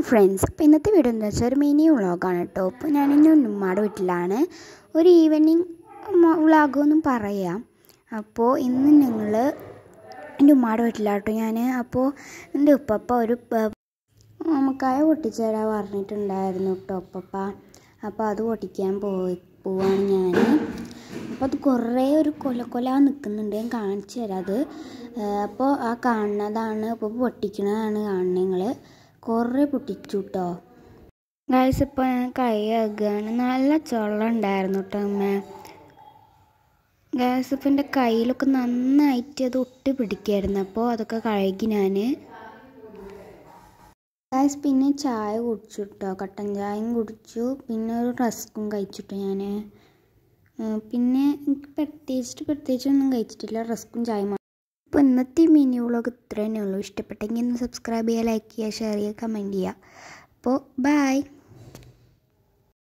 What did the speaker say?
Hello friends അപ്പോൾ ഇന്നത്തെ video എന്താ വെച്ചാൽ ഒരു മിനി വ്ളോഗാണ് കേട്ടോ അപ്പോൾ ഞാനിന്ന് ഉമ്മാടെ വീട്ടിലാണ്. ഒരു ഈവനിങ് വ്ളോഗൊന്നും പറയാം. അപ്പോൾ ഇന്ന് ഞങ്ങൾ എന്റെ ഉമ്മാടെ വീട്ടിലാട്ടോ ഞാൻ അപ്പോൾ എന്റെ ഉപ്പപ്പ ഒരു നമുക്കായ പൊട്ടിച്ചേരാൻ പറഞ്ഞിട്ടുണ്ടായിരുന്നു കേട്ടോ ഉപ്പപ്പ. അപ്പോൾ അത് പൊട്ടിക്കാൻ പോയി പോവാണ് ഞാൻ അപ്പോൾ അത് കുറേ ഒരു കൊല കൊല നിൽക്കുന്നുണ്ട് ഞാൻ കാണിച്ചു തരാം അത്. അപ്പോൾ ആ കാണുന്നതാണ് ഇപ്പോൾ പൊട്ടിക്കുന്നതാണ് കാണുന്നത് നിങ്ങൾ കുറേ പൊട്ടിച്ചു കേട്ടോ ഗൈസ് ഇപ്പോൾ ഞാൻ കൈ ആകുകയാണ് നല്ല ചൊള്ള ഉണ്ടായിരുന്നു കേട്ടോ അമ്മ. ഗൈസ് ഇപ്പം എന്റെ കയ്യിലൊക്കെ നന്നായിട്ട് അത് ഒട്ടി പിടിക്കായിരുന്നു. അപ്പോൾ അതൊക്കെ കഴുകി ഞാൻ ഗൈസ് പിന്നെ ചായ കുടിച്ചു കേട്ടോ കട്ടൻ ചായയും കുടിച്ചു. പിന്നെ ഒരു റസ്ക്കും കഴിച്ചിട്ടു ഞാൻ പിന്നെ എനിക്ക് പ്രത്യേകിച്ചിട്ട് പ്രത്യേകിച്ചൊന്നും കഴിച്ചിട്ടില്ല. റസ്ക്കും ചായയും അപ്പോൾ ഇന്നത്തെ മിനി വ്ളോഗ് ഇത്ര ഉള്ളൂ ഇഷ്ടപ്പെട്ടെങ്കിൽ ഒന്ന് സബ്സ്ക്രൈബ് ചെയ്യുക ലൈക്ക് ചെയ്യുക ഷെയർ ചെയ്യുക കമന്റ് ചെയ്യുക. അപ്പോൾ ബൈ